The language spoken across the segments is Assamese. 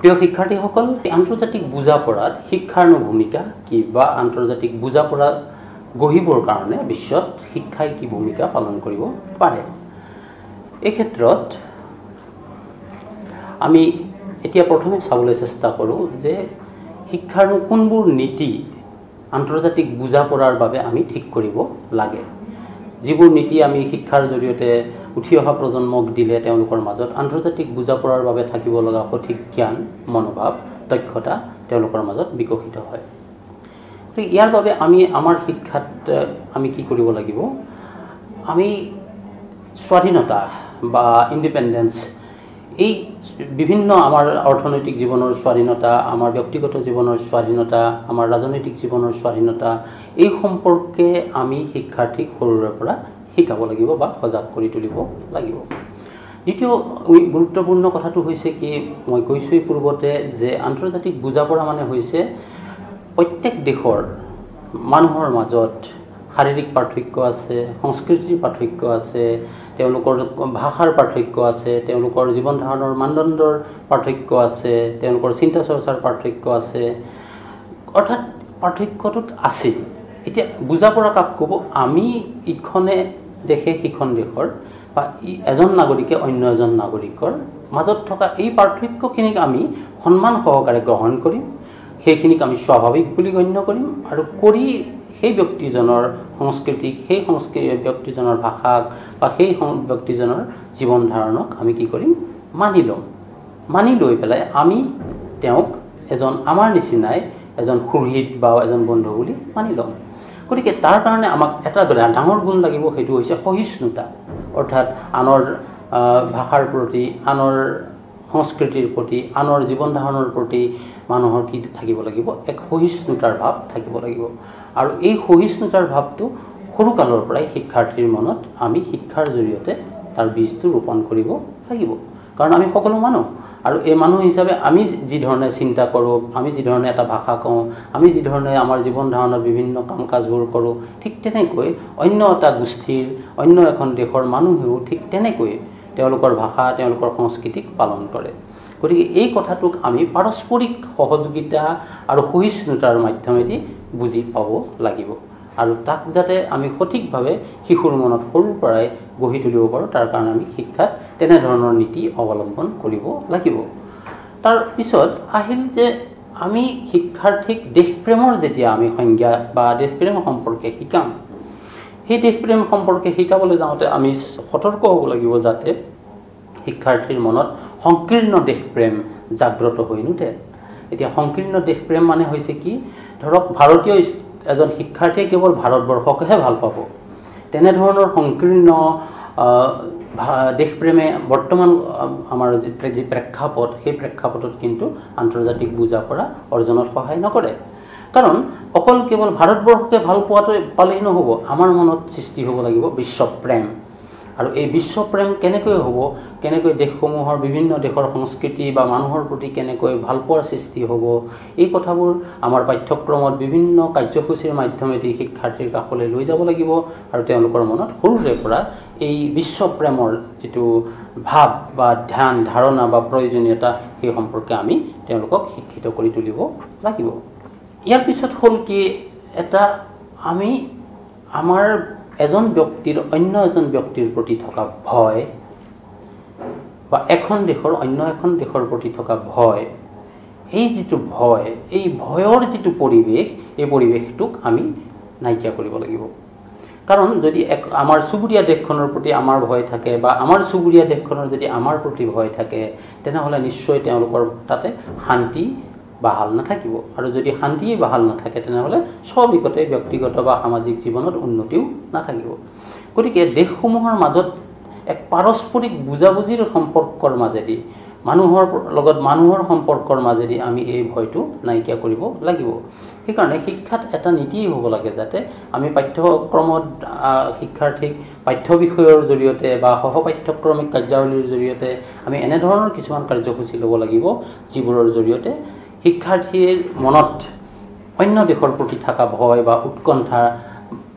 প্ৰিয় শিক্ষাৰ্থীসকল আন্তৰ্জাতিক বুজাপৰাত শিক্ষাৰনো ভূমিকা কি বা আন্তৰ্জাতিক বুজাপৰা গঢ়িবৰ কাৰণে বিশ্বত শিক্ষাই কি ভূমিকা পালন কৰিব পাৰে? এই ক্ষেত্ৰত আমি এতিয়া প্ৰথমে চাবলৈ চেষ্টা কৰোঁ যে শিক্ষাৰনো কোনবোৰ নীতি আন্তৰ্জাতিক বুজাপৰাৰ বাবে আমি ঠিক কৰিব লাগে। যিবোৰ নীতি আমি শিক্ষাৰ জৰিয়তে উঠি অহা প্ৰজন্মক দিলে তেওঁলোকৰ মাজত আন্তৰ্জাতিক বুজাপৰাৰ বাবে থাকিব লগা সঠিক জ্ঞান মনোভাৱ দক্ষতা তেওঁলোকৰ মাজত বিকশিত হয়। গতিকে ইয়াৰ বাবে আমি আমাৰ শিক্ষাত আমি কি কৰিব লাগিব? আমি স্বাধীনতা বা ইণ্ডিপেণ্ডেঞ্চ এই বিভিন্ন আমাৰ অৰ্থনৈতিক জীৱনৰ স্বাধীনতা আমাৰ ব্যক্তিগত জীৱনৰ স্বাধীনতা আমাৰ ৰাজনৈতিক জীৱনৰ স্বাধীনতা এই সম্পৰ্কে আমি শিক্ষাৰ্থীক সৰুৰে পৰা শিকাব লাগিব বা সজাগ কৰি তুলিব লাগিব। দ্বিতীয় গুৰুত্বপূৰ্ণ কথাটো হৈছে কি মই কৈছোঁৱেই পূৰ্বতে যে আন্তৰ্জাতিক বুজাপৰা মানে হৈছে প্ৰত্যেক দেশৰ মানুহৰ মাজত শাৰীৰিক পাৰ্থক্য আছে সংস্কৃতিৰ পাৰ্থক্য আছে তেওঁলোকৰ ভাষাৰ পাৰ্থক্য আছে তেওঁলোকৰ জীৱন ধাৰণৰ মানদণ্ডৰ পাৰ্থক্য আছে তেওঁলোকৰ চিন্তা চৰ্চাৰ পাৰ্থক্য আছে। অৰ্থাৎ পাৰ্থক্যটোত আছে। এতিয়া বুজা পৰা কাক ক'ব? আমি ইখনে দেশে সিখন দেশৰ বা এজন নাগৰিকে অন্য এজন নাগৰিকৰ মাজত থকা এই পাৰ্থক্যখিনিক আমি সন্মান সহকাৰে গ্ৰহণ কৰিম। সেইখিনিক আমি স্বাভাৱিক বুলি গণ্য কৰিম আৰু কৰি সেই ব্যক্তিজনৰ সংস্কৃতিক সেই সংস্কৃতি ব্যক্তিজনৰ ভাষাক বা সেই ব্যক্তিজনৰ জীৱন ধাৰণক আমি কি কৰিম? মানি ল'ম। মানি লৈ পেলাই আমি তেওঁক এজন আমাৰ নিচিনাই এজন সুহৃদ বা এজন বন্ধু বুলি মানি ল'ম। গতিকে তাৰ কাৰণে আমাক এটা ডাঙৰ গুণ লাগিব সেইটো হৈছে সহিষ্ণুতা। অৰ্থাৎ আনৰ ভাষাৰ প্ৰতি আনৰ সংস্কৃতিৰ প্ৰতি আনৰ জীৱন ধাৰণৰ প্ৰতি মানুহৰ কি থাকিব লাগিব? এক সহিষ্ণুতাৰ ভাৱ থাকিব লাগিব। আৰু এই সহিষ্ণুতাৰ ভাৱটো সৰুকালৰ পৰাই শিক্ষাৰ্থীৰ মনত আমি শিক্ষাৰ জৰিয়তে তাৰ বীজটো ৰোপণ কৰিব লাগিব। কাৰণ আমি সকলো মানুহ আৰু এই মানুহ হিচাপে আমি যি ধৰণে চিন্তা কৰোঁ আমি যি ধৰণে এটা ভাষা কওঁ আমি যি ধৰণে আমাৰ জীৱন ধাৰণৰ বিভিন্ন কাম কাজবোৰ কৰোঁ ঠিক তেনেকৈ অন্য এটা গোষ্ঠীৰ অন্য এখন দেশৰ মানুহেও ঠিক তেনেকৈ তেওঁলোকৰ ভাষা তেওঁলোকৰ সংস্কৃতিক পালন কৰে। গতিকে এই কথাটোক আমি পাৰস্পৰিক সহযোগিতা আৰু সহিষ্ণুতাৰ মাধ্যমেদি বুজি পাব লাগিব। আৰু তাক যাতে আমি সঠিকভাৱে শিশুৰ মনত সৰুৰ পৰাই গঢ়ি তুলিব পাৰোঁ তাৰ কাৰণে আমি শিক্ষাত তেনেধৰণৰ নীতি অৱলম্বন কৰিব লাগিব। তাৰপিছত আহিল যে আমি শিক্ষাৰ্থীক দেশপ্ৰেমৰ যেতিয়া আমি সংজ্ঞা বা দেশপ্ৰেম সম্পৰ্কে শিকাম সেই দেশপ্ৰেম সম্পৰ্কে শিকাবলৈ যাওঁতে আমি সতৰ্ক হ'ব লাগিব যাতে শিক্ষাৰ্থীৰ মনত সংকীৰ্ণ দেশপ্ৰেম জাগ্ৰত হৈ নুঠে। এতিয়া সংকীৰ্ণ দেশপ্ৰেম মানে হৈছে কি? ধৰক ভাৰতীয় এজন শিক্ষাৰ্থীয়ে কেৱল ভাৰতবৰ্ষকহে ভাল পাব। তেনেধৰণৰ সংকীৰ্ণ দেশপ্ৰেমে বৰ্তমান আমাৰ যি প্ৰেক্ষাপট সেই প্ৰেক্ষাপটত কিন্তু আন্তৰ্জাতিক বুজা পৰা অৰ্জনত সহায় নকৰে। কাৰণ অকল কেৱল ভাৰতবৰ্ষকে ভাল পোৱাটো পালেই নহ'ব আমাৰ মনত সৃষ্টি হ'ব লাগিব বিশ্বপ্ৰেম আৰু এই বিশ্বপ্ৰেম কেনেকৈ হ'ব কেনেকৈ দেশসমূহৰ বিভিন্ন দেশৰ সংস্কৃতি বা মানুহৰ প্ৰতি কেনেকৈ ভালপোৱাৰ সৃষ্টি হ'ব এই কথাবোৰ আমাৰ পাঠ্যক্ৰমত বিভিন্ন কাৰ্যসূচীৰ মাধ্যমেদি শিক্ষাৰ্থীৰ কাষলৈ লৈ যাব লাগিব আৰু তেওঁলোকৰ মনত সৰুৰে পৰা এই বিশ্বপ্ৰেমৰ যিটো ভাৱ বা ধ্যান ধাৰণা বা প্ৰয়োজনীয়তা সেই সম্পৰ্কে আমি তেওঁলোকক শিক্ষিত কৰি তুলিব লাগিব। ইয়াৰ পিছত হ'ল কি এটা আমি আমাৰ এজন ব্যক্তিৰ অন্য এজন ব্যক্তিৰ প্ৰতি থকা ভয় বা এখন দেশৰ অন্য এখন দেশৰ প্ৰতি থকা ভয় এই যিটো ভয় এই ভয়ৰ যিটো পৰিৱেশ এই পৰিৱেশটোক আমি নাইকিয়া কৰিব লাগিব। কাৰণ যদি এক আমাৰ চুবুৰীয়া দেশখনৰ প্ৰতি আমাৰ ভয় থাকে বা আমাৰ চুবুৰীয়া দেশখনৰ যদি আমাৰ প্ৰতি ভয় থাকে তেনেহ'লে নিশ্চয় তেওঁলোকৰ তাতে শান্তি বাহাল নাথাকিব। আৰু যদি শান্তিয়ে বাহাল নাথাকে তেনেহ'লে স্বাভাৱিকতে ব্যক্তিগত বা সামাজিক জীৱনত উন্নতিও নাথাকিব। গতিকে দেশসমূহৰ মাজত এক পাৰস্পৰিক বুজাবুজিৰ সম্পৰ্কৰ মাজেদি মানুহৰ লগত মানুহৰ সম্পৰ্কৰ মাজেদি আমি এই ভয়টো নাইকিয়া কৰিব লাগিব। সেইকাৰণে শিক্ষাত এটা নীতি হ'ব লাগে যাতে আমি পাঠ্যক্ৰমত শিক্ষাৰ্থীক পাঠ্য বিষয়ৰ জৰিয়তে বা সহ পাঠ্যক্ৰমিক কাৰ্যাৱলীৰ জৰিয়তে আমি এনেধৰণৰ কিছুমান কাৰ্যসূচী ল'ব লাগিব যিবোৰৰ জৰিয়তে শিক্ষাৰ্থীৰ মনত অন্য দেশৰ প্ৰতি থকা ভয় বা উৎকণ্ঠা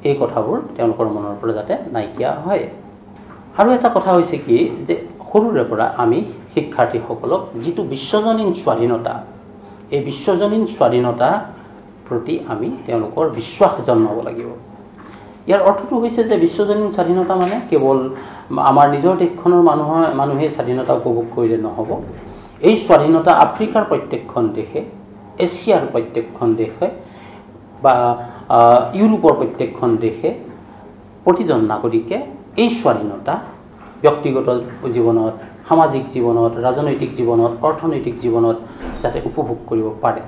এই কথাবোৰ তেওঁলোকৰ মনৰ পৰা যাতে নাইকিয়া হয়। আৰু এটা কথা হৈছে কি যে সৰুৰে পৰা আমি শিক্ষাৰ্থীসকলক যিটো বিশ্বজনীন স্বাধীনতা এই বিশ্বজনীন স্বাধীনতা প্ৰতি আমি তেওঁলোকৰ বিশ্বাস জন্মাব লাগিব। ইয়াৰ অৰ্থটো হৈছে যে বিশ্বজনীন স্বাধীনতা মানে কেৱল আমাৰ নিজৰ দেশখনৰ মানুহৰ মানুহে স্বাধীনতা উপভোগ কৰিলে নহ'ব এই স্বাধীনতা আফ্ৰিকাৰ প্ৰত্যেকখন দেশে এছিয়াৰ প্ৰত্যেকখন দেশে বা ইউৰোপৰ প্ৰত্যেকখন দেশে প্ৰতিজন নাগৰিকে এই স্বাধীনতা ব্যক্তিগত জীৱনত সামাজিক জীৱনত ৰাজনৈতিক জীৱনত অৰ্থনৈতিক জীৱনত যাতে উপভোগ কৰিব পাৰে।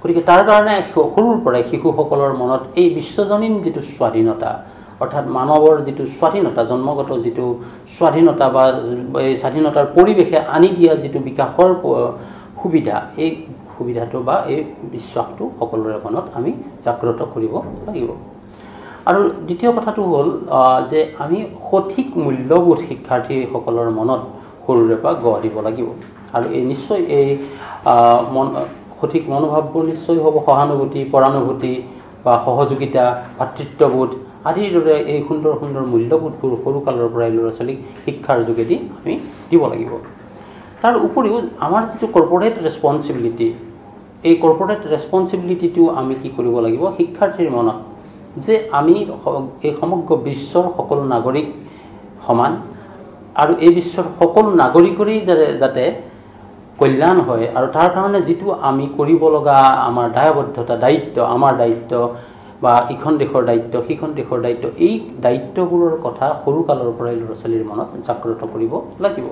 গতিকে তাৰ কাৰণে সৰুৰ পৰাই শিশুসকলৰ মনত এই বিশ্বজনীন যিটো স্বাধীনতা অৰ্থাৎ মানৱৰ যিটো স্বাধীনতা জন্মগত যিটো স্বাধীনতা বা এই স্বাধীনতাৰ পৰিৱেশে আনি দিয়া যিটো বিকাশৰ সুবিধা এই সুবিধাটো বা এই বিশ্বাসটো সকলোৰে মনত আমি জাগ্ৰত কৰিব লাগিব। আৰু দ্বিতীয় কথাটো হ'ল যে আমি সঠিক মূল্যবোধ শিক্ষাৰ্থীসকলৰ মনত সৰুৰে পৰা গঢ় দিব লাগিব। আৰু এই নিশ্চয় এই মন সঠিক মনোভাৱবোৰ নিশ্চয় হ'ব সহানুভূতি পৰানুভূতি বা সহযোগিতা ভাতৃত্ববোধ আদিৰ দৰে এই সুন্দৰ সুন্দৰ মূল্যবোধবোৰ সৰুকালৰ পৰাই ল'ৰা ছোৱালীক শিক্ষাৰ যোগেদি আমি দিব লাগিব। তাৰ উপৰিও আমাৰ যিটো কৰ্পৰেট ৰেচপনচিবিলিটি এই কৰ্পৰেট ৰেচপনচিবিলিটিটো আমি কি কৰিব লাগিব? শিক্ষাৰ্থীৰ মনত যে আমি এই সমগ্ৰ বিশ্বৰ সকলো নাগৰিক সমান আৰু এই বিশ্বৰ সকলো নাগৰিকৰেই যাতে যাতে কল্যাণ হয় আৰু তাৰ কাৰণে যিটো আমি কৰিব লগা আমাৰ দায়বদ্ধতা দায়িত্ব আমাৰ দায়িত্ব বা ইখন দেশৰ দায়িত্ব সিখন দেশৰ দায়িত্ব এই দায়িত্ববোৰৰ কথা সৰুকালৰ পৰাই ল'ৰা ছোৱালীৰ মনত জাগ্ৰত কৰিব লাগিব।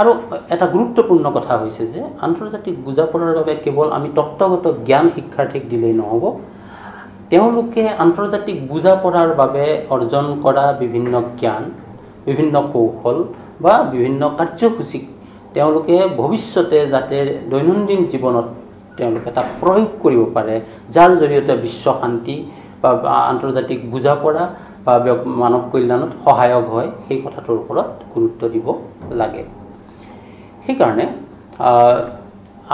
আৰু এটা গুৰুত্বপূৰ্ণ কথা হৈছে যে আন্তৰ্জাতিক বুজাপৰাৰ বাবে কেৱল আমি তত্ত্বগত জ্ঞান শিক্ষাৰ্থীক দিলেই নহ'ব। তেওঁলোকে আন্তৰ্জাতিক বুজাপৰাৰ বাবে অৰ্জন কৰা বিভিন্ন জ্ঞান বিভিন্ন কৌশল বা বিভিন্ন কাৰ্যসূচীক তেওঁলোকে ভৱিষ্যতে যাতে দৈনন্দিন জীৱনত তেওঁলোকে তাক প্ৰয়োগ কৰিব পাৰে যাৰ জৰিয়তে বিশ্ব শান্তি বা আন্তৰ্জাতিক বুজাপৰা বা মানৱ কল্যাণত সহায়ক হয় সেই কথাটোৰ ওপৰত গুৰুত্ব দিব লাগে। সেইকাৰণে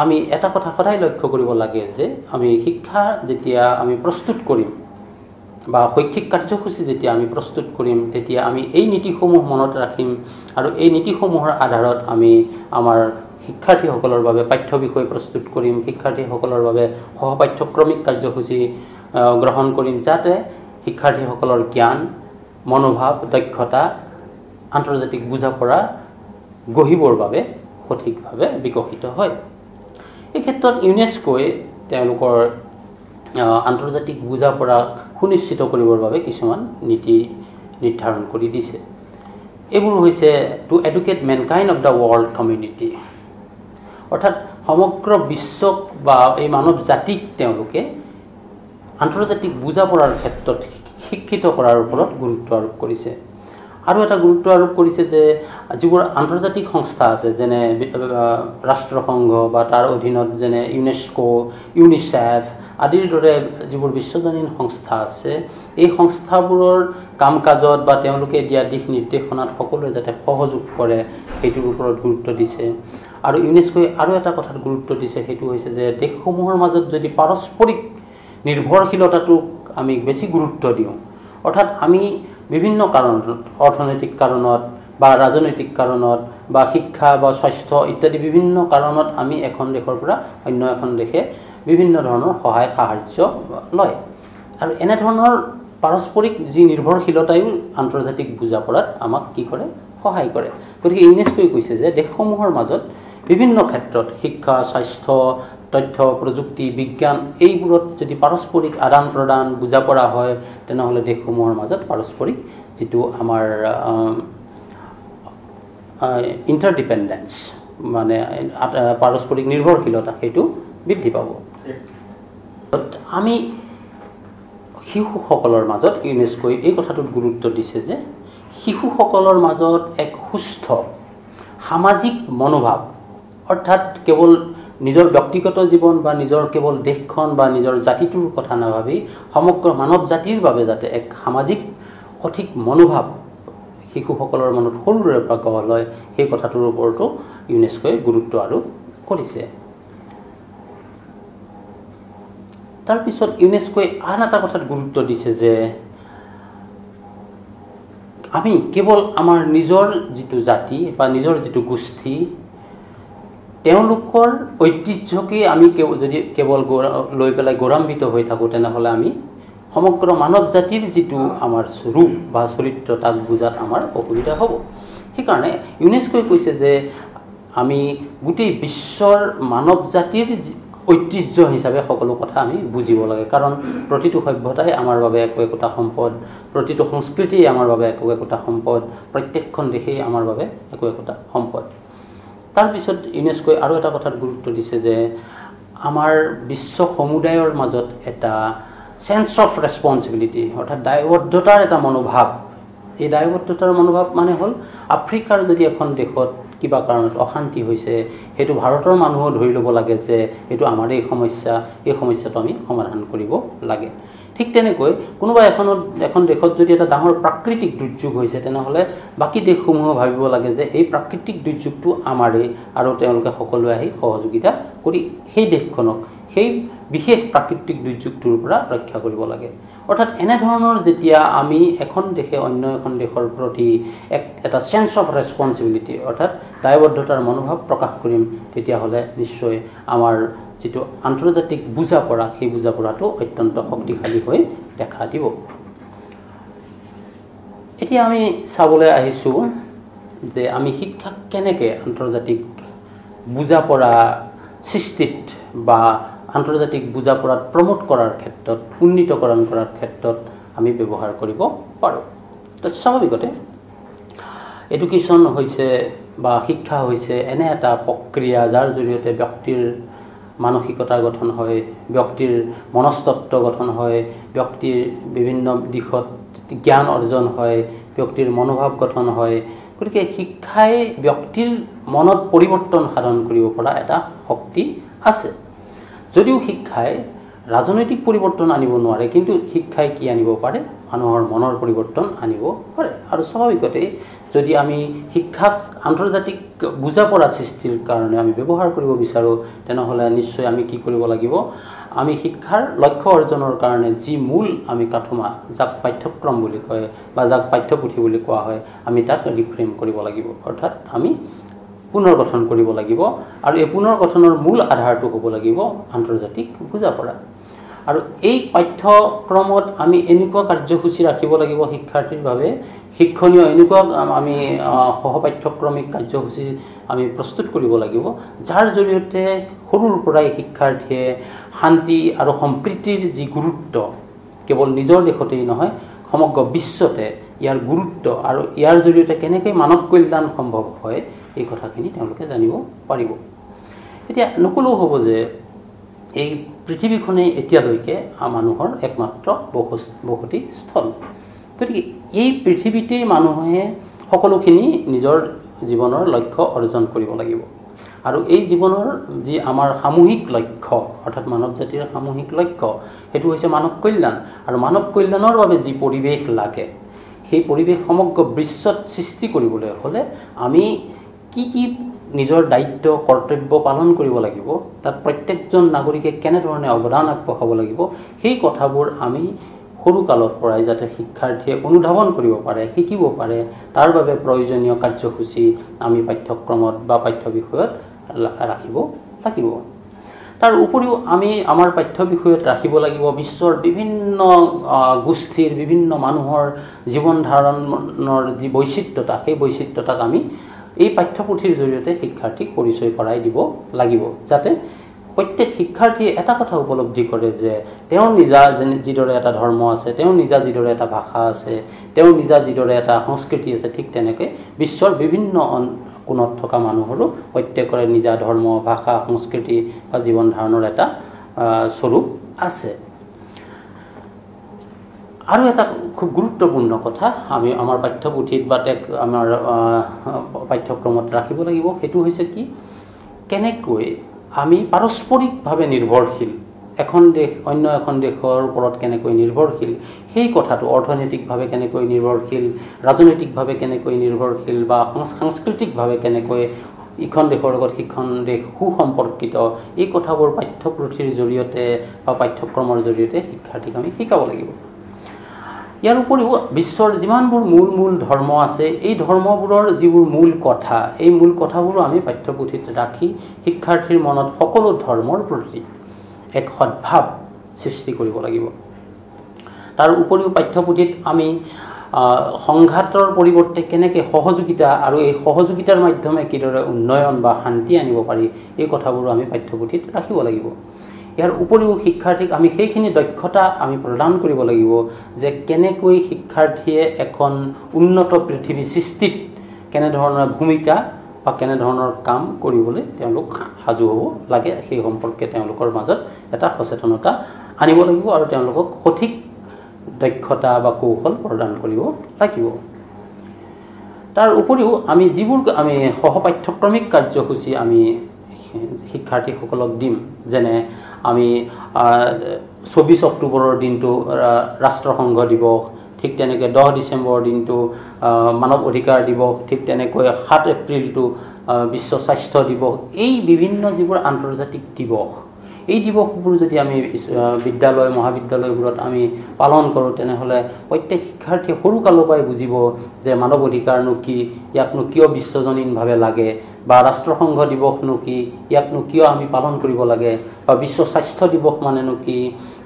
আমি এটা কথা সদায় লক্ষ্য কৰিব লাগে যে আমি শিক্ষা যেতিয়া আমি প্ৰস্তুত কৰিম বা শৈক্ষিক কাৰ্যসূচী যেতিয়া আমি প্ৰস্তুত কৰিম তেতিয়া আমি এই নীতিসমূহ মনত ৰাখিম আৰু এই নীতিসমূহৰ আধাৰত আমি আমাৰ শিক্ষাৰ্থীসকলৰ বাবে পাঠ্য বিষয় প্ৰস্তুত কৰিম শিক্ষাৰ্থীসকলৰ বাবে সহপাঠ্যক্ৰমিক কাৰ্যসূচী গ্ৰহণ কৰিম যাতে শিক্ষাৰ্থীসকলৰ জ্ঞান মনোভাৱ দক্ষতা আন্তৰ্জাতিক বুজা পৰা গঢ়িবৰ বাবে সঠিকভাৱে বিকশিত হয়। এই ক্ষেত্ৰত ইউনেস্কোৱে তেওঁলোকৰ আন্তৰ্জাতিক বুজা পৰা সুনিশ্চিত কৰিবৰ বাবে কিছুমান নীতি নিৰ্ধাৰণ কৰি দিছে। এইবোৰ হৈছে to educate mankind of the world community অৰ্থাৎ সমগ্ৰ বিশ্বক বা এই মানৱ জাতিক তেওঁলোকে আন্তৰ্জাতিক বুজা পৰাৰ ক্ষেত্ৰত শিক্ষিত কৰাৰ ওপৰত গুৰুত্ব আৰোপ কৰিছে। আৰু এটা গুৰুত্ব আৰোপ কৰিছে যে যিবোৰ আন্তৰ্জাতিক সংস্থা আছে যেনে ৰাষ্ট্ৰসংঘ বা তাৰ অধীনত যেনে ইউনেস্কো ইউনিচেফ আদিৰ দৰে যিবোৰ বিশ্বজনীন সংস্থা আছে এই সংস্থাবোৰৰ কাম কাজত বা তেওঁলোকে দিয়া দিশ নিৰ্দেশনাত সকলোৱে যাতে সহযোগ কৰে সেইটোৰ ওপৰত গুৰুত্ব দিছে। আৰু ইউনেস্কোৱে আৰু এটা কথাত গুৰুত্ব দিছে সেইটো হৈছে যে দেশসমূহৰ মাজত যদি পাৰস্পৰিক নিৰ্ভৰশীলতাটোক আমি বেছি গুৰুত্ব দিওঁ অৰ্থাৎ আমি বিভিন্ন কাৰণত অৰ্থনৈতিক কাৰণত বা ৰাজনৈতিক কাৰণত বা শিক্ষা বা স্বাস্থ্য ইত্যাদি বিভিন্ন কাৰণত আমি এখন দেশৰ পৰা অন্য এখন দেশে বিভিন্ন ধৰণৰ সহায় সাহাৰ্য লয়। আৰু এনেধৰণৰ পাৰস্পৰিক যি নিৰ্ভৰশীলতায়ো আন্তৰ্জাতিক বুজা পৰাত আমাক কি কৰে? সহায় কৰে। গতিকে ইউনেস্কোৱে কৈছে যে দেশসমূহৰ মাজত বিভিন্ন ক্ষেত্ৰত শিক্ষা স্বাস্থ্য তথ্য প্ৰযুক্তি বিজ্ঞান এইবোৰত যদি পাৰস্পৰিক আদান প্ৰদান বুজা পৰা হয় তেনেহ'লে দেশসমূহৰ মাজত পাৰস্পৰিক যিটো আমাৰ ইণ্টাৰডিপেণ্ডেঞ্চ মানে পাৰস্পৰিক নিৰ্ভৰশীলতা সেইটো বৃদ্ধি পাব। আমি শিশুসকলৰ মাজত ইউনেস্কোই এই কথাটোত গুৰুত্ব দিছে যে শিশুসকলৰ মাজত এক সুস্থ সামাজিক মনোভাৱ অৰ্থাৎ কেৱল নিজৰ ব্যক্তিগত জীৱন বা নিজৰ কেৱল দেশখন বা নিজৰ জাতিটোৰ কথা নাভাবি সমগ্ৰ মানৱ জাতিৰ বাবে যাতে এক সামাজিক সঠিক মনোভাৱ শিশুসকলৰ মনত সৰুৰে পৰা গঢ় লয় সেই কথাটোৰ ওপৰতো ইউনেস্কোই গুৰুত্ব আৰোপ কৰিছে। তাৰপিছত ইউনেস্কোই আন এটা কথাত গুৰুত্ব দিছে যে আমি কেৱল আমাৰ নিজৰ যিটো জাতি বা নিজৰ যিটো গোষ্ঠী তেওঁলোকৰ ঐতিহ্যকে আমি যদি কেৱল লৈ পেলাই গৌৰৱান্বিত হৈ থাকোঁ তেনেহ'লে আমি সমগ্ৰ মানৱ জাতিৰ যিটো আমাৰ ৰূপ বা চৰিত্ৰ তাক বুজাত আমাৰ অসুবিধা হ'ব। সেইকাৰণে ইউনেস্কোই কৈছে যে আমি গোটেই বিশ্বৰ মানৱ জাতিৰ ঐতিহ্য হিচাপে সকলো কথা আমি বুজিব লাগে। কাৰণ প্ৰতিটো সভ্যতাই আমাৰ বাবে একো একোটা সম্পদ প্ৰতিটো সংস্কৃতিয়েই আমাৰ বাবে একো একোটা সম্পদ প্ৰত্যেকখন দেশেই আমাৰ বাবে একো একোটা সম্পদ। তাৰপিছত ইউনেস্কোই আৰু এটা কথাত গুৰুত্ব দিছে যে আমাৰ বিশ্ব সমুদায়ৰ মাজত এটা চেঞ্চ অফ ৰেচপনচিবিলিটি অৰ্থাৎ দায়বদ্ধতাৰ এটা মনোভাৱ। এই দায়বদ্ধতাৰ মনোভাৱ মানে হ'ল আফ্ৰিকাৰ যদি এখন দেশত কিবা কাৰণত অশান্তি হৈছে সেইটো ভাৰতৰ মানুহো ধৰি ল'ব লাগে যে এইটো আমাৰেই সমস্যা এই সমস্যাটো আমি সমাধান কৰিব লাগে। ঠিক তেনেকৈ কোনোবা এখনত এখন দেশত যদি এটা ডাঙৰ প্ৰাকৃতিক দুৰ্যোগ হৈছে তেনেহ'লে বাকী দেশসমূহে ভাবিব লাগে যে এই প্ৰাকৃতিক দুৰ্যোগটো আমাৰেই আৰু তেওঁলোকে সকলোৱে আহি সহযোগিতা কৰি সেই দেশখনক সেই বিশেষ প্ৰাকৃতিক দুৰ্যোগটোৰ পৰা ৰক্ষা কৰিব লাগে। অৰ্থাৎ এনেধৰণৰ যেতিয়া আমি এখন দেশে অন্য এখন দেশৰ প্ৰতি এক এটা চেঞ্চ অফ ৰেচপনচিবিলিটি অৰ্থাৎ দায়বদ্ধতাৰ মনোভাৱ প্ৰকাশ কৰিম তেতিয়াহ'লে নিশ্চয় আমাৰ যিটো আন্তৰ্জাতিক বুজা পৰা সেই বুজা পৰাটো অত্যন্ত শক্তিশালী হৈ দেখা দিব। এতিয়া আমি চাবলৈ আহিছোঁ যে আমি শিক্ষাক কেনেকৈ আন্তৰ্জাতিক বুজা পৰা সৃষ্টিত বা আন্তৰ্জাতিক বুজা পৰাত প্ৰমোট কৰাৰ ক্ষেত্ৰত উন্নীতকৰণ কৰাৰ ক্ষেত্ৰত আমি ব্যৱহাৰ কৰিব পাৰোঁ। তো স্বাভাৱিকতে এডুকেশ্যন হৈছে বা শিক্ষা হৈছে এনে এটা প্ৰক্ৰিয়া যাৰ জৰিয়তে ব্যক্তিৰ মানসিকতা গঠন হয় ব্যক্তিৰ মনস্তত্ব গঠন হয় ব্যক্তিৰ বিভিন্ন দিশত জ্ঞান অৰ্জন হয় ব্যক্তিৰ মনোভাৱ গঠন হয়। গতিকে শিক্ষাই ব্যক্তিৰ মনত পৰিৱৰ্তন সাধন কৰিব পৰা এটা শক্তি আছে। যদিও শিক্ষাই ৰাজনৈতিক পৰিৱৰ্তন আনিব নোৱাৰে কিন্তু শিক্ষাই কি আনিব পাৰে? মানুহৰ মনৰ পৰিৱৰ্তন আনিব পাৰে। আৰু স্বাভাৱিকতে যদি আমি শিক্ষাক আন্তৰ্জাতিক বুজা পৰা সৃষ্টিৰ কাৰণে আমি ব্যৱহাৰ কৰিব বিচাৰোঁ তেনেহ'লে নিশ্চয় আমি কি কৰিব লাগিব? আমি শিক্ষাৰ লক্ষ্য অৰ্জনৰ কাৰণে যি মূল আমি কাঠমা যাক পাঠ্যক্ৰম বুলি কয় বা যাক পাঠ্যপুথি বুলি কোৱা হয় আমি তাক ৰিফ্ৰেম কৰিব লাগিব। অৰ্থাৎ আমি পুনৰ গঠন কৰিব লাগিব আৰু এই পুনৰ গঠনৰ মূল আধাৰটো হ'ব লাগিব আন্তৰ্জাতিক বুজা পৰা আৰু এই পাঠ্যক্ৰমত আমি এনেকুৱা কাৰ্যসূচী ৰাখিব লাগিব শিক্ষাৰ্থীৰ বাবে শিক্ষণীয় এনেকুৱা আমি সহপাঠ্যক্ৰমিক কাৰ্যসূচী আমি প্ৰস্তুত কৰিব লাগিব যাৰ জৰিয়তে সৰুৰ পৰাই শিক্ষাৰ্থীয়ে শান্তি আৰু সম্প্ৰীতিৰ যি গুৰুত্ব কেৱল নিজৰ দেশতেই নহয় সমগ্ৰ বিশ্বতে ইয়াৰ গুৰুত্ব আৰু ইয়াৰ জৰিয়তে কেনেকৈ মানৱ কল্যাণ সম্ভৱ হয় এই কথাখিনি তেওঁলোকে জানিব পাৰিব। এতিয়া নকলেও হ'ব যে এই পৃথিৱীখনেই এতিয়ালৈকে মানুহৰ একমাত্ৰ বসতি স্থল। গতিকে এই পৃথিৱীতেই মানুহে সকলোখিনি নিজৰ জীৱনৰ লক্ষ্য অৰ্জন কৰিব লাগিব। আৰু এই জীৱনৰ যি আমাৰ সামূহিক লক্ষ্য অৰ্থাৎ মানৱ জাতিৰ সামূহিক লক্ষ্য সেইটো হৈছে মানৱ কল্যাণ। আৰু মানৱ কল্যাণৰ বাবে যি পৰিৱেশ লাগে সেই পৰিৱেশ সমগ্ৰ বিশ্বত সৃষ্টি কৰিবলৈ হ'লে আমি কি কি নিজৰ দায়িত্ব কৰ্তব্য পালন কৰিব লাগিব তাত প্ৰত্যেকজন নাগৰিকে কেনেধৰণে অৱদান আগবঢ়াব লাগিব সেই কথাবোৰ আমি সৰুকালৰ পৰাই যাতে শিক্ষাৰ্থীয়ে অনুধাৱন কৰিব পাৰে শিকিব পাৰে তাৰ বাবে প্ৰয়োজনীয় কাৰ্যসূচী আমি পাঠ্যক্ৰমত বা পাঠ্য বিষয়ত ৰাখিব লাগিব। তাৰ উপৰিও আমি আমাৰ পাঠ্য বিষয়ত ৰাখিব লাগিব বিশ্বৰ বিভিন্ন গোষ্ঠীৰ বিভিন্ন মানুহৰ জীৱন ধাৰণৰ যি বৈচিত্ৰতা সেই বৈচিত্ৰতাক আমি এই পাঠ্যপুথিৰ জৰিয়তে শিক্ষাৰ্থীক পৰিচয় কৰাই দিব লাগিব যাতে প্ৰত্যেক শিক্ষাৰ্থীয়ে এটা কথা উপলব্ধি কৰে যে তেওঁৰ নিজা যিদৰে এটা ধৰ্ম আছে তেওঁৰ নিজা যিদৰে এটা ভাষা আছে তেওঁৰ নিজা যিদৰে এটা সংস্কৃতি আছে ঠিক তেনেকৈ বিশ্বৰ বিভিন্ন কোণত থকা মানুহৰো প্ৰত্যেকৰে নিজা ধৰ্ম ভাষা সংস্কৃতি বা জীৱন ধাৰণৰ এটা স্বৰূপ আছে। আৰু এটা খুব গুৰুত্বপূৰ্ণ কথা আমি আমাৰ পাঠ্যপুথিত বা টেক আমাৰ পাঠ্যক্ৰমত ৰাখিব লাগিব সেইটো হৈছে কি? কেনেকৈ আমি পাৰস্পৰিকভাৱে নিৰ্ভৰশীল। এখন দেশ অন্য এখন দেশৰ ওপৰত কেনেকৈ নিৰ্ভৰশীল সেই কথাটো অৰ্থনৈতিকভাৱে কেনেকৈ নিৰ্ভৰশীল ৰাজনৈতিকভাৱে কেনেকৈ নিৰ্ভৰশীল বা সাংস্কৃতিকভাৱে কেনেকৈ ইখন দেশৰ লগত সিখন দেশ সুসম্পৰ্কিত এই কথাবোৰ পাঠ্যপুথিৰ জৰিয়তে বা পাঠ্যক্ৰমৰ জৰিয়তে শিক্ষাৰ্থীক আমি শিকাব লাগিব। ইয়াৰ উপৰিও বিশ্বৰ যিমানবোৰ মূল মূল ধৰ্ম আছে এই ধৰ্মবোৰৰ যিবোৰ মূল কথা এই মূল কথাবোৰো আমি পাঠ্যপুথিত ৰাখি শিক্ষাৰ্থীৰ মনত সকলো ধৰ্মৰ প্ৰতি এক সদ্ভাৱ সৃষ্টি কৰিব লাগিব। তাৰ উপৰিও পাঠ্যপুথিত আমি সংঘাতৰ পৰিৱৰ্তে কেনেকৈ সহযোগিতা আৰু এই সহযোগিতাৰ মাধ্যমে কিদৰে উন্নয়ন বা শান্তি আনিব পাৰি এই কথাবোৰো আমি পাঠ্যপুথিত ৰাখিব লাগিব। ইয়াৰ উপৰিও শিক্ষাৰ্থীক আমি সেইখিনি দক্ষতা আমি প্ৰদান কৰিব লাগিব যে কেনেকৈ শিক্ষাৰ্থীয়ে এখন উন্নত পৃথিৱী সৃষ্টিত কেনেধৰণৰ ভূমিকা বা কেনেধৰণৰ কাম কৰিবলৈ তেওঁলোক সাজু হ'ব লাগে সেই সম্পৰ্কে তেওঁলোকৰ মাজত এটা সচেতনতা আনিব লাগিব আৰু তেওঁলোকক সঠিক দক্ষতা বা কৌশল প্ৰদান কৰিব লাগিব। তাৰ উপৰিও আমি যিবোৰ আমি সহপাঠ্যক্ৰমিক কাৰ্যসূচী আমি শিক্ষাৰ্থীসকলক দিম যেনে আমি চৌবিছ অক্টোবৰৰ দিনটো ৰাষ্ট্ৰসংঘ দিৱস ঠিক তেনেকৈ দহ ডিচেম্বৰৰ দিনটো মানৱ অধিকাৰ দিৱস ঠিক তেনেকৈ সাত এপ্ৰিলটো বিশ্ব স্বাস্থ্য দিৱস এই বিভিন্ন যিবোৰ আন্তৰ্জাতিক দিৱস এই দিৱসবোৰ যদি আমি বিদ্যালয় মহাবিদ্যালয়বোৰত আমি পালন কৰোঁ তেনেহ'লে প্ৰত্যেক শিক্ষাৰ্থীয়ে সৰুকালৰ পৰাই বুজিব যে মানৱ অধিকাৰনো কি ইয়াকনো কিয় বিশ্বজনীনভাৱে লাগে বা ৰাষ্ট্ৰসংঘ দিৱসনো কি ইয়াকনো কিয় আমি পালন কৰিব লাগে বা বিশ্ব স্বাস্থ্য দিৱস মানেনো কি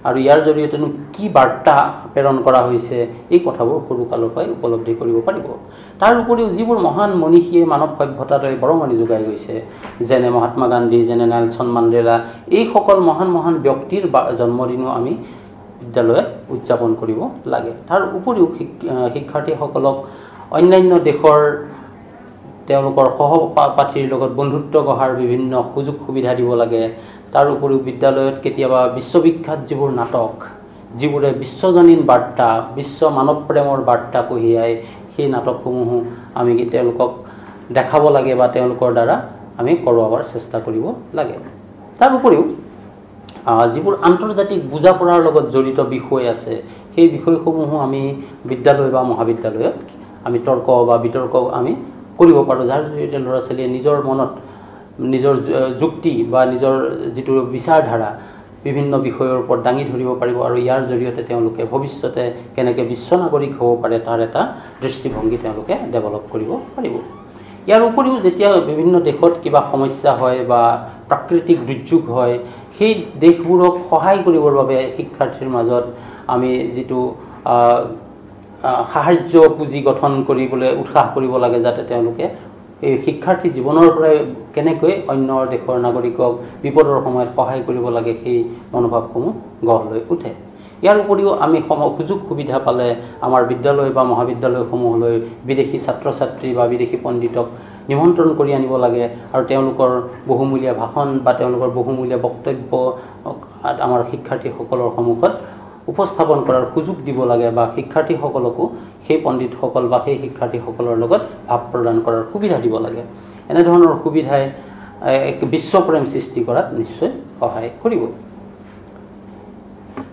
আৰু ইয়াৰ জৰিয়তেনো কি বাৰ্তা প্ৰেৰণ কৰা হৈছে এই কথাবোৰ সৰুকালৰ পৰাই উপলব্ধি কৰিব পাৰিব। তাৰ উপৰিও যিবোৰ মহান মনীষীয়ে মানৱ সভ্যতালৈ বৰঙণি যোগাই গৈছে যেনে মহাত্মা গান্ধী যেনে নেলচন মাণ্ডেলা এইসকল মহান মহান ব্যক্তিৰ জন্মদিনো আমি বিদ্যালয়ত উদযাপন কৰিব লাগে। তাৰ উপৰিও শিক্ষাৰ্থীসকলক অন্যান্য দেশৰ তেওঁলোকৰ সহপাঠীৰ লগত বন্ধুত্ব গঢ়াৰ বিভিন্ন সুযোগ সুবিধা দিব লাগে। তাৰ উপৰিও বিদ্যালয়ত কেতিয়াবা বিশ্ববিখ্যাত যিবোৰ নাটক যিবোৰে বিশ্বজনীন বাৰ্তা বিশ্ব মানৱ প্ৰেমৰ বাৰ্তা কঢ়িয়াই সেই নাটকসমূহো আমি তেওঁলোকক দেখাব লাগে বা তেওঁলোকৰ দ্বাৰা আমি কৰোৱাবৰ চেষ্টা কৰিব লাগে। তাৰ উপৰিও যিবোৰ আন্তৰ্জাতিক বুজা পৰাৰ লগত জড়িত বিষয় আছে সেই বিষয়সমূহো আমি বিদ্যালয় বা মহাবিদ্যালয়ত আমি তৰ্ক বা বিতৰ্ক আমি কৰিব পাৰোঁ। যাৰ জৰিয়তে ল'ৰা ছোৱালীয়ে নিজৰ মনত নিজৰ যুক্তি বা নিজৰ যিটো বিচাৰধাৰা বিভিন্ন বিষয়ৰ ওপৰত দাঙি ধৰিব পাৰিব আৰু ইয়াৰ জৰিয়তে তেওঁলোকে ভৱিষ্যতে কেনেকৈ বিশ্ব নাগৰিক হ'ব পাৰে তাৰ এটা দৃষ্টিভংগী তেওঁলোকে ডেভেলপ কৰিব পাৰিব। ইয়াৰ উপৰিও যেতিয়া বিভিন্ন দেশত কিবা সমস্যা হয় বা প্ৰাকৃতিক দুৰ্যোগ হয় সেই দেশবোৰক সহায় কৰিবৰ বাবে শিক্ষাৰ্থীৰ মাজত আমি যিটো সাহাৰ্য পুঁজি গঠন কৰিবলৈ উৎসাহ কৰিব লাগে যাতে তেওঁলোকে এই শিক্ষাৰ্থী জীৱনৰ পৰাই কেনেকৈ অন্য দেশৰ নাগৰিকক বিপদৰ সময়ত সহায় কৰিব লাগে সেই মনোভাৱসমূহ গঢ় লৈ উঠে। ইয়াৰ উপৰিও আমি সম সুযোগ সুবিধা পালে আমাৰ বিদ্যালয় বা মহাবিদ্যালয়সমূহলৈ বিদেশী ছাত্ৰ ছাত্ৰী বা বিদেশী পণ্ডিতক নিমন্ত্ৰণ কৰি আনিব লাগে আৰু তেওঁলোকৰ বহুমূলীয়া ভাষণ বা তেওঁলোকৰ বহুমূলীয়া বক্তব্য আমাৰ শিক্ষাৰ্থীসকলৰ সন্মুখত উপস্থাপন কৰাৰ সুযোগ দিব লাগে বা শিক্ষাৰ্থীসকলকো সেই পণ্ডিতসকল বা সেই শিক্ষাৰ্থীসকলৰ লগত ভাৱ প্ৰদান কৰাৰ সুবিধা দিব লাগে। এনেধৰণৰ সুবিধাই এক বিশ্বপ্ৰেম সৃষ্টি কৰাত নিশ্চয় সহায় কৰিব।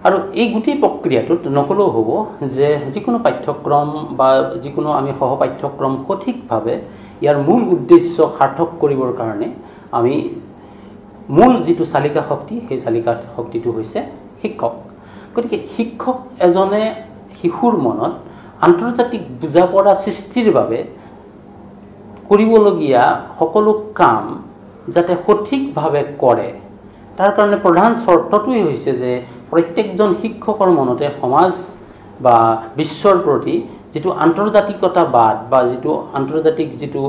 আৰু এই গোটেই প্ৰক্ৰিয়াটোত নকলেও হ'ব যে যিকোনো পাঠ্যক্ৰম বা যিকোনো আমি সহ পাঠ্যক্ৰম সঠিকভাৱে ইয়াৰ মূল উদ্দেশ্য সাৰ্থক কৰিবৰ কাৰণে আমি মূল যিটো চালিকা শক্তি সেই চালিকা শক্তিটো হৈছে শিক্ষক। গতিকে শিক্ষক এজনে শিশুৰ মনত আন্তৰ্জাতিক বুজাপৰা সৃষ্টিৰ বাবে কৰিবলগীয়া সকলো কাম যাতে সঠিকভাৱে কৰে। তাৰ কাৰণে প্ৰধান চৰ্তটোৱেই হৈছে যে প্ৰত্যেকজন শিক্ষকৰ মনতে সমাজ বা বিশ্বৰ প্ৰতি যিটো আন্তৰ্জাতিকতাবাদ বা যিটো আন্তৰ্জাতিক যিটো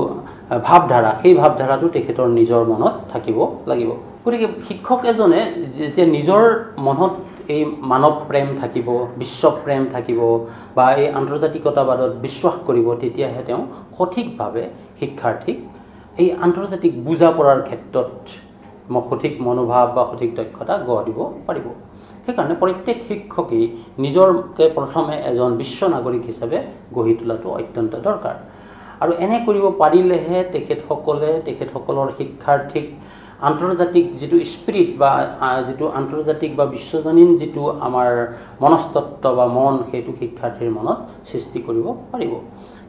ভাৱধাৰা সেই ভাৱধাৰাটো তেখেতৰ নিজৰ মনত থাকিব লাগিব। গতিকে শিক্ষক এজনে যেতিয়া নিজৰ মনত এই মানৱ প্ৰেম থাকিব বিশ্ব প্ৰেম থাকিব বা এই আন্তৰ্জাতিকতাবাদত বিশ্বাস কৰিব তেতিয়াহে তেওঁ সঠিকভাৱে শিক্ষাৰ্থীক এই আন্তৰ্জাতিক বুজা পৰাৰ ক্ষেত্ৰত সঠিক মনোভাৱ বা সঠিক দক্ষতা গঢ় দিব পাৰিব। সেইকাৰণে প্ৰত্যেক শিক্ষকেই নিজৰকে প্ৰথমে এজন বিশ্ব নাগৰিক হিচাপে গঢ়ি তোলাটো অত্যন্ত দৰকাৰ। আৰু এনে কৰিব পাৰিলেহে তেখেতসকলে তেখেতসকলৰ শিক্ষাৰ্থীক আন্তৰ্জাতিক যিটো স্পিৰিট বা যিটো আন্তৰ্জাতিক বা বিশ্বজনীন যিটো আমাৰ মনস্তত্ব বা মন সেইটো শিক্ষাৰ্থীৰ মনত সৃষ্টি কৰিব পাৰিব।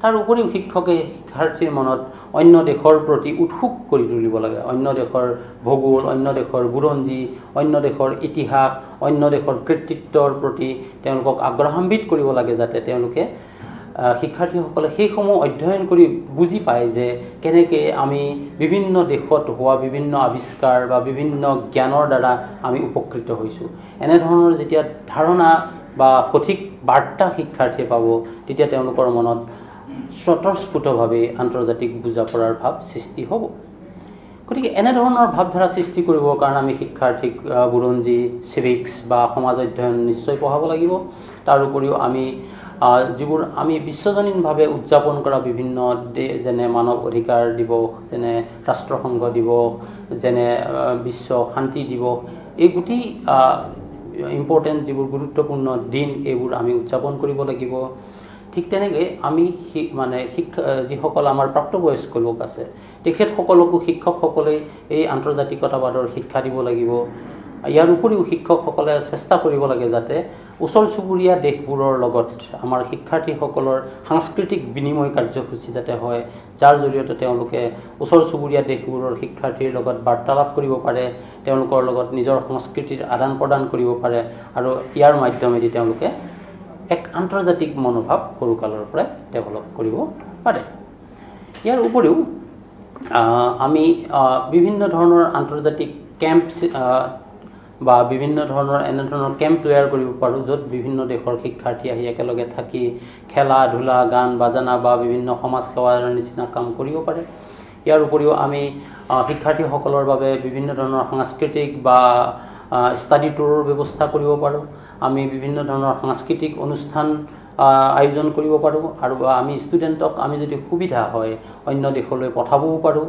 তাৰ উপৰিও শিক্ষকে শিক্ষাৰ্থীৰ মনত অন্য দেশৰ প্ৰতি উৎসুক কৰি তুলিব লাগে। অন্য দেশৰ ভূগোল অন্য দেশৰ বুৰঞ্জী অন্য দেশৰ ইতিহাস অন্য দেশৰ কৃতিত্বৰ প্ৰতি তেওঁলোকক আগ্ৰহান্বিত কৰিব লাগে যাতে তেওঁলোকে শিক্ষাৰ্থীসকলে সেইসমূহ অধ্যয়ন কৰি বুজি পায় যে কেনেকৈ আমি বিভিন্ন দেশত হোৱা বিভিন্ন আৱিষ্কাৰ বা বিভিন্ন জ্ঞানৰ দ্বাৰা আমি উপকৃত হৈছোঁ। এনেধৰণৰ যেতিয়া ধাৰণা বা সঠিক বাৰ্তা শিক্ষাৰ্থীয়ে পাব তেতিয়া তেওঁলোকৰ মনত স্বতঃস্ফূৰ্তভাৱে আন্তৰ্জাতিক বুজা পৰাৰ ভাৱ সৃষ্টি হ'ব। গতিকে এনেধৰণৰ ভাৱধাৰা সৃষ্টি কৰিবৰ কাৰণে আমি শিক্ষাৰ্থীক বুৰঞ্জী চিভিক্স বা সমাজ অধ্যয়ন নিশ্চয় পঢ়াব লাগিব। তাৰ উপৰিও আমি যিবোৰ আমি বিশ্বজনীনভাৱে উদযাপন কৰা বিভিন্ন যেনে মানৱ অধিকাৰ দিৱস যেনে ৰাষ্ট্ৰসংঘ দিৱস যেনে বিশ্ব শান্তি দিৱস এই গোটেই ইম্পৰ্টেণ্ট যিবোৰ গুৰুত্বপূৰ্ণ দিন এইবোৰ আমি উদযাপন কৰিব লাগিব। ঠিক তেনেকৈ আমি মানে শিক্ষা যিসকল আমাৰ প্ৰাপ্তবয়স্ক লোক আছে তেখেতসকলকো শিক্ষকসকলে এই আন্তৰ্জাতিকতাবাদৰ শিক্ষা দিব লাগিব। ইয়াৰ উপৰিও শিক্ষকসকলে চেষ্টা কৰিব লাগে যাতে ওচৰ চুবুৰীয়া দেশবোৰৰ লগত আমাৰ শিক্ষাৰ্থীসকলৰ সাংস্কৃতিক বিনিময় কাৰ্যসূচী যাতে হয় যাৰ জৰিয়তে তেওঁলোকে ওচৰ চুবুৰীয়া দেশবোৰৰ শিক্ষাৰ্থীৰ লগত বাৰ্তালাপ কৰিব পাৰে তেওঁলোকৰ লগত নিজৰ সংস্কৃতিৰ আদান প্ৰদান কৰিব পাৰে আৰু ইয়াৰ মাধ্যমেদি তেওঁলোকে এক আন্তৰ্জাতিক মনোভাৱ সৰুকালৰ পৰাই ডেভেলপ কৰিব পাৰে। ইয়াৰ উপৰিও আমি বিভিন্ন ধৰণৰ আন্তৰ্জাতিক কেম্প বা বিভিন্ন ধৰণৰ এনেধৰণৰ কেম্প তৈয়াৰ কৰিব পাৰোঁ য'ত বিভিন্ন দেশৰ শিক্ষাৰ্থী আহি একেলগে থাকি খেলা ধূলা গান বাজানা বা বিভিন্ন সমাজ সেৱাৰ নিচিনা কাম কৰিব পাৰে। ইয়াৰ উপৰিও আমি শিক্ষাৰ্থীসকলৰ বাবে বিভিন্ন ধৰণৰ সাংস্কৃতিক বা ষ্টাডি টুৰৰ ব্যৱস্থা কৰিব পাৰোঁ। আমি বিভিন্ন ধৰণৰ সাংস্কৃতিক অনুষ্ঠান আয়োজন কৰিব পাৰোঁ আৰু আমি ষ্টুডেণ্টক আমি যদি সুবিধা হয় অন্য দেশলৈ পঠাবও পাৰোঁ।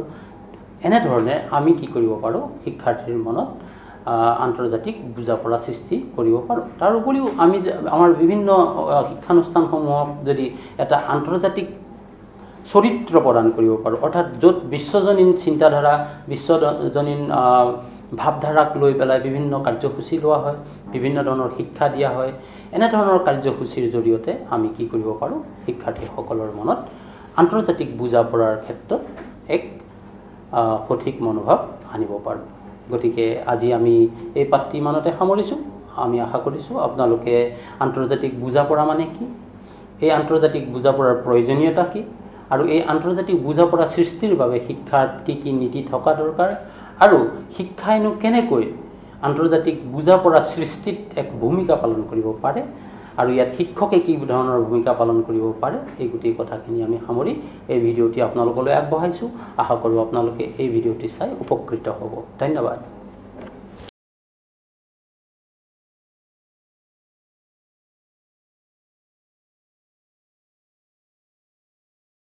এনেধৰণে আমি কি কৰিব পাৰোঁ শিক্ষাৰ্থীৰ মনত আন্তৰ্জাতিক বুজাপৰা সৃষ্টি কৰিব পাৰোঁ। তাৰ উপৰিও আমি আমাৰ বিভিন্ন শিক্ষানুষ্ঠানসমূহক যদি এটা আন্তৰ্জাতিক চৰিত্ৰ প্ৰদান কৰিব পাৰোঁ অৰ্থাৎ য'ত বিশ্বজনীন চিন্তাধাৰা বিশ্বজনীন ভাৱধাৰাক লৈ পেলাই বিভিন্ন কাৰ্যসূচী লোৱা হয় বিভিন্ন ধৰণৰ শিক্ষা দিয়া হয় এনেধৰণৰ কাৰ্যসূচীৰ জৰিয়তে আমি কি কৰিব পাৰোঁ শিক্ষাৰ্থীসকলৰ মনত আন্তৰ্জাতিক বুজা পৰাৰ ক্ষেত্ৰত এক সঠিক মনোভাৱ আনিব পাৰোঁ। গতিকে আজি আমি এই পাত্ৰী ইমানতে সামৰিছোঁ। আমি আশা কৰিছোঁ আপোনালোকে আন্তৰ্জাতিক বুজা পৰা মানে কি? এই আন্তৰ্জাতিক বুজা পৰাৰ প্ৰয়োজনীয়তা কি? আৰু এই আন্তৰ্জাতিক বুজা পৰা সৃষ্টিৰ বাবে শিক্ষাত কি কি নীতি থকা দৰকাৰ? আৰু শিক্ষাইনো কেনেকৈ আন্তৰ্জাতিক বুজা পৰা সৃষ্টিত এক ভূমিকা পালন কৰিব পাৰে? আৰু ইয়াত শিক্ষকে কি ধৰণৰ ভূমিকা পালন কৰিব পাৰে এই গোটেই কথাখিনি আমি সামৰি এই ভিডিঅ'টি আপোনালোকলৈ আগবঢ়াইছোঁ। আশা কৰোঁ আপোনালোকে এই ভিডিঅ'টি চাই উপকৃত হ'ব। ধন্যবাদ।